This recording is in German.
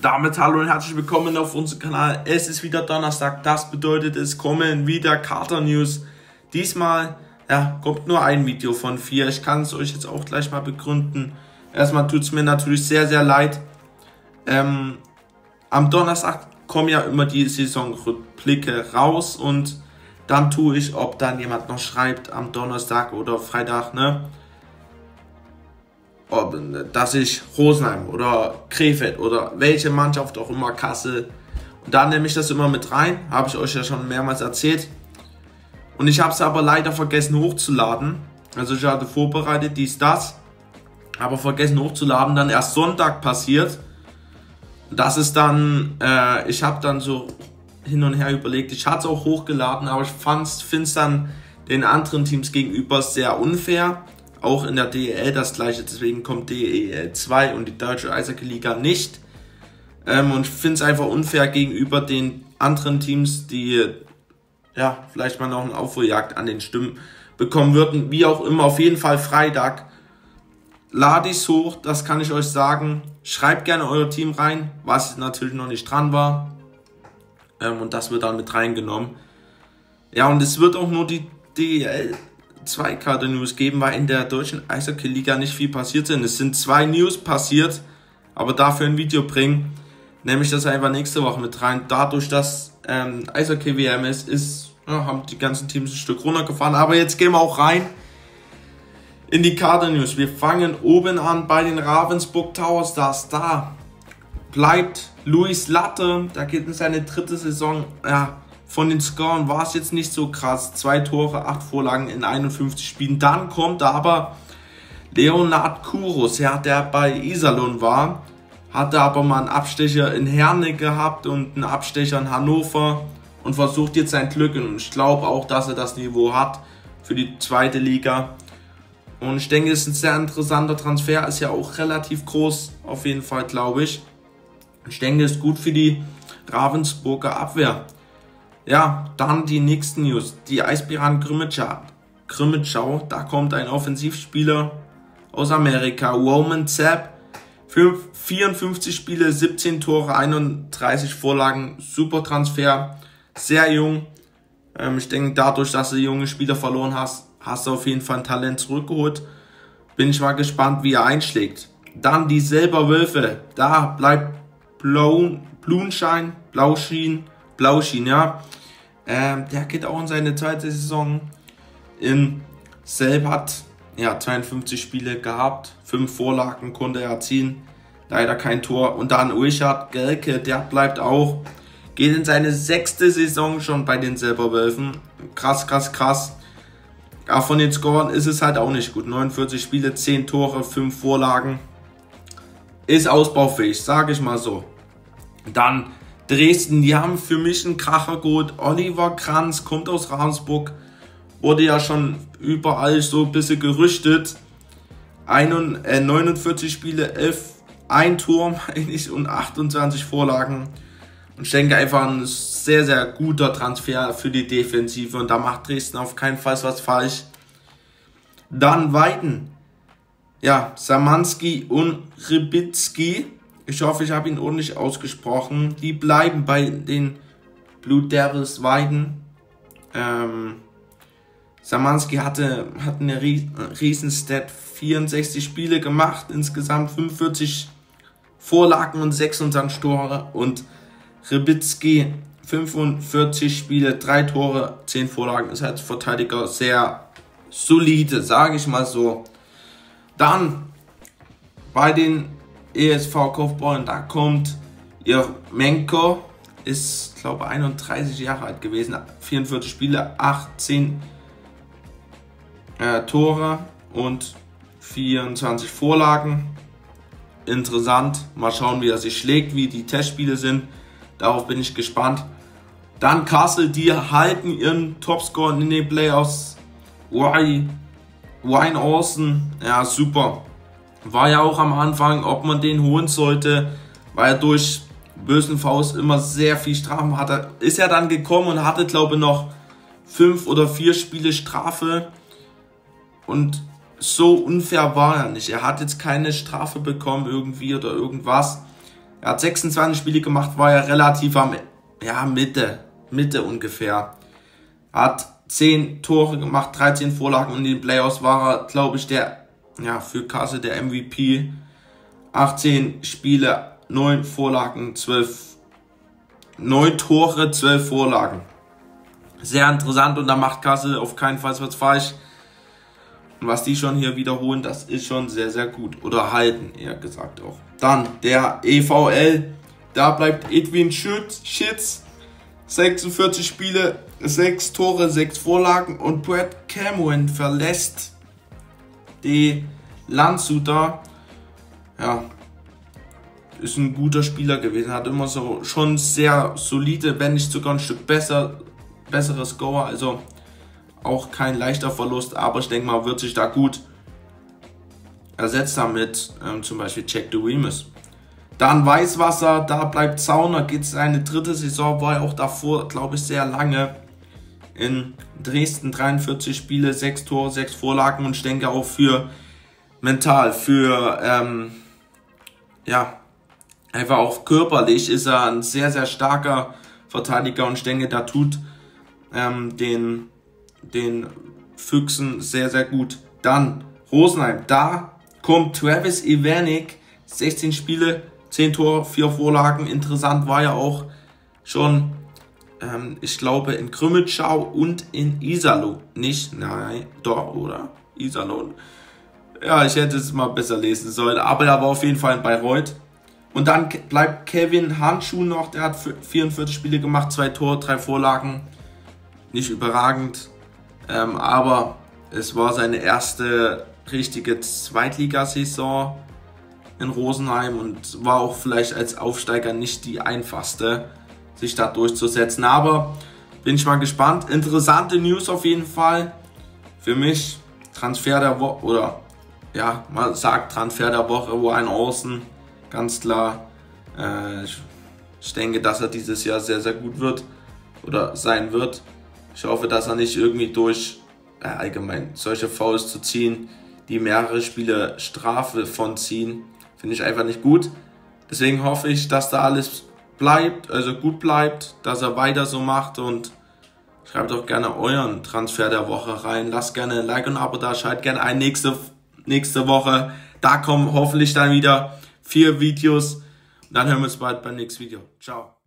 Damit hallo und herzlich willkommen auf unserem Kanal. Es ist wieder Donnerstag, das bedeutet, es kommen wieder Carter News. Diesmal ja, kommt nur ein Video von vier. Ich kann es euch jetzt auch gleich mal begründen. Erstmal tut es mir natürlich sehr, sehr leid. Ähm, am Donnerstag kommen ja immer die Saisonrückblicke raus und dann tue ich, ob dann jemand noch schreibt am Donnerstag oder Freitag, ne? Ob, dass ich Rosenheim oder Krefeld oder welche Mannschaft auch immer Kassel. Und da nehme ich das immer mit rein, habe ich euch ja schon mehrmals erzählt. Und ich habe es aber leider vergessen hochzuladen. Also ich hatte vorbereitet dies, das, aber vergessen hochzuladen. Dann erst Sonntag passiert. Das ist dann, äh, ich habe dann so hin und her überlegt. Ich hatte es auch hochgeladen, aber ich finde es dann den anderen Teams gegenüber sehr unfair auch in der DEL das gleiche, deswegen kommt DEL 2 und die deutsche Eishockey-Liga nicht. Ähm, und ich finde es einfach unfair gegenüber den anderen Teams, die ja vielleicht mal noch eine Aufholjagd an den Stimmen bekommen würden. Wie auch immer, auf jeden Fall Freitag. Lade ich hoch, das kann ich euch sagen. Schreibt gerne euer Team rein, was natürlich noch nicht dran war. Ähm, und das wird dann mit reingenommen. Ja, und es wird auch nur die DEL zwei Karte News geben, weil in der deutschen Eishockey-Liga nicht viel passiert sind. Es sind zwei News passiert, aber dafür ein Video bringen, nehme ich das einfach nächste Woche mit rein. Dadurch, dass ähm, Eishockey-WM ist, ist ja, haben die ganzen Teams ein Stück runtergefahren. Aber jetzt gehen wir auch rein in die Karte News. Wir fangen oben an bei den Ravensburg Towers. Da da bleibt Luis Latte. Da geht in seine dritte Saison. Ja, von den Scoren war es jetzt nicht so krass. Zwei Tore, acht Vorlagen in 51 Spielen. Dann kommt aber Leonard Kuros, ja, der bei Iserlohn war, hatte aber mal einen Abstecher in Herne gehabt und einen Abstecher in Hannover und versucht jetzt sein Glück. Und ich glaube auch, dass er das Niveau hat für die zweite Liga. Und ich denke, es ist ein sehr interessanter Transfer, ist ja auch relativ groß, auf jeden Fall, glaube ich. Ich denke, es ist gut für die Ravensburger Abwehr. Ja, dann die nächsten News. Die Eisbären Grimmitschau. Da kommt ein Offensivspieler aus Amerika, Roman Zapp. 54 Spiele, 17 Tore, 31 Vorlagen. Super Transfer. Sehr jung. Ähm, ich denke, dadurch, dass du junge Spieler verloren hast, hast du auf jeden Fall ein Talent zurückgeholt. Bin ich mal gespannt, wie er einschlägt. Dann die Silberwölfe. Da bleibt Blunschein, Blauschien, Blauschien, ja. Ähm, der geht auch in seine zweite Saison. In Selb hat ja, 52 Spiele gehabt, 5 Vorlagen konnte er erzielen, leider kein Tor. Und dann Richard Gelke, der bleibt auch, geht in seine sechste Saison schon bei den Silberwölfen. Krass, krass, krass. Ja, von den Scoren ist es halt auch nicht gut. 49 Spiele, 10 Tore, 5 Vorlagen. Ist ausbaufähig, sage ich mal so. Dann Dresden, die haben für mich einen Kracher gut. Oliver Kranz kommt aus Ravensburg, wurde ja schon überall so ein bisschen gerüchtet. 49 äh, Spiele, 11, ein Tor, meine ich, und 28 Vorlagen. Und ich denke einfach ein sehr, sehr guter Transfer für die Defensive. Und da macht Dresden auf keinen Fall was falsch. Dann Weiden. Ja, Samanski und Ribitski ich hoffe, ich habe ihn ordentlich ausgesprochen. Die bleiben bei den Blue Devils Weiden. Ähm, Samanski hatte, hat eine Riesenstat, 64 Spiele gemacht, insgesamt 45 Vorlagen und 26 Tore und Ribitski 45 Spiele, 3 Tore, 10 Vorlagen, ist als Verteidiger sehr solide, sage ich mal so. Dann bei den ESV Kaufbeuren, da kommt ihr Menko, ist glaube 31 Jahre alt gewesen, 44 Spiele, 18 äh, Tore und 24 Vorlagen. Interessant, mal schauen, wie er sich schlägt, wie die Testspiele sind. Darauf bin ich gespannt. Dann Kassel, die halten ihren Topscore in den Playoffs. Wine Austin, ja super war ja auch am Anfang, ob man den holen sollte, weil er durch bösen Faust immer sehr viel Strafen hatte. Ist er dann gekommen und hatte, glaube ich, noch fünf oder vier Spiele Strafe. Und so unfair war er nicht. Er hat jetzt keine Strafe bekommen irgendwie oder irgendwas. Er hat 26 Spiele gemacht, war ja relativ am, ja, Mitte, Mitte ungefähr. Hat 10 Tore gemacht, 13 Vorlagen und in den Playoffs war er, glaube ich, der, ja, für Kasse der MVP. 18 Spiele, 9 Vorlagen, 12, 9 Tore, 12 Vorlagen. Sehr interessant und da macht Kassel auf keinen Fall was falsch. Und was die schon hier wiederholen, das ist schon sehr, sehr gut. Oder halten, eher gesagt auch. Dann der EVL. Da bleibt Edwin Schütz, Schitz 46 Spiele, 6 Tore, 6 Vorlagen. Und Brad Cameron verlässt die Landshuter. Ja, ist ein guter Spieler gewesen. Hat immer so schon sehr solide, wenn nicht sogar ein Stück besser, bessere Scorer. Also auch kein leichter Verlust, aber ich denke mal, wird sich da gut ersetzt damit ähm, zum Beispiel Jack DeWemus. Dann Weißwasser, da bleibt Zauner, geht seine dritte Saison, war ja auch davor, glaube ich, sehr lange in Dresden 43 Spiele, 6 Tore, 6 Vorlagen und ich denke auch für mental, für ähm, ja, einfach auch körperlich ist er ein sehr, sehr starker Verteidiger und ich denke, da tut ähm, den den Füchsen sehr, sehr gut. Dann Rosenheim, da kommt Travis Ivanik, 16 Spiele, 10 Tore, 4 Vorlagen. Interessant war ja auch schon, ähm, ich glaube, in Krümmelschau und in Isalo. Nicht, nein, doch, oder? Isalo. Ja, ich hätte es mal besser lesen sollen, aber er war auf jeden Fall in Bayreuth. Und dann bleibt Kevin Handschuh noch, der hat 44 Spiele gemacht, 2 Tore, 3 Vorlagen. Nicht überragend. Ähm, aber es war seine erste richtige Zweitligasaison in Rosenheim und war auch vielleicht als Aufsteiger nicht die einfachste, sich da durchzusetzen. Aber bin ich mal gespannt. Interessante News auf jeden Fall. Für mich Transfer der Woche oder ja, man sagt Transfer der Woche, wo ein Außen, ganz klar. Äh, ich, ich denke, dass er dieses Jahr sehr, sehr gut wird oder sein wird. Ich hoffe, dass er nicht irgendwie durch äh, allgemein solche Fouls zu ziehen, die mehrere Spiele Strafe von ziehen, finde ich einfach nicht gut. Deswegen hoffe ich, dass da alles bleibt, also gut bleibt, dass er weiter so macht und schreibt auch gerne euren Transfer der Woche rein. Lasst gerne ein Like und ein Abo da, schaltet gerne ein nächste, nächste Woche. Da kommen hoffentlich dann wieder vier Videos. Dann hören wir uns bald beim nächsten Video. Ciao.